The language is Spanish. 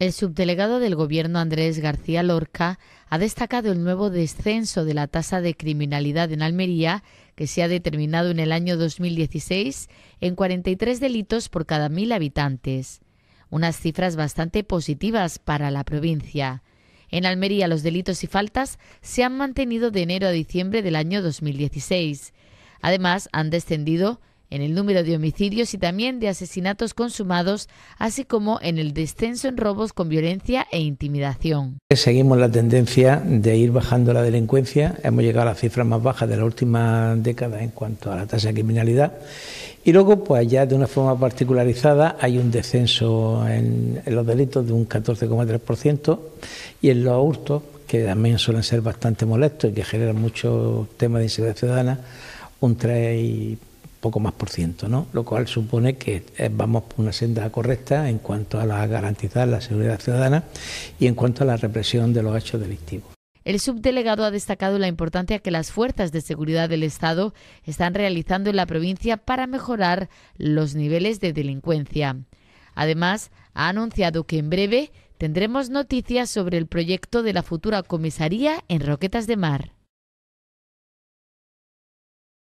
El subdelegado del Gobierno Andrés García Lorca ha destacado el nuevo descenso de la tasa de criminalidad en Almería, que se ha determinado en el año 2016 en 43 delitos por cada mil habitantes. Unas cifras bastante positivas para la provincia. En Almería los delitos y faltas se han mantenido de enero a diciembre del año 2016. Además, han descendido en el número de homicidios y también de asesinatos consumados, así como en el descenso en robos con violencia e intimidación. Seguimos la tendencia de ir bajando la delincuencia, hemos llegado a las cifras más bajas de la última década en cuanto a la tasa de criminalidad y luego pues ya de una forma particularizada hay un descenso en, los delitos de un 14,3% y en los hurtos, que también suelen ser bastante molestos y que generan muchos temas de inseguridad ciudadana, un 3 poco más por ciento, ¿no? lo cual supone que eh, vamos por una senda correcta en cuanto a la garantizar la seguridad ciudadana y en cuanto a la represión de los hechos delictivos. El subdelegado ha destacado la importancia que las fuerzas de seguridad del Estado están realizando en la provincia para mejorar los niveles de delincuencia. Además, ha anunciado que en breve tendremos noticias sobre el proyecto de la futura comisaría en Roquetas de Mar.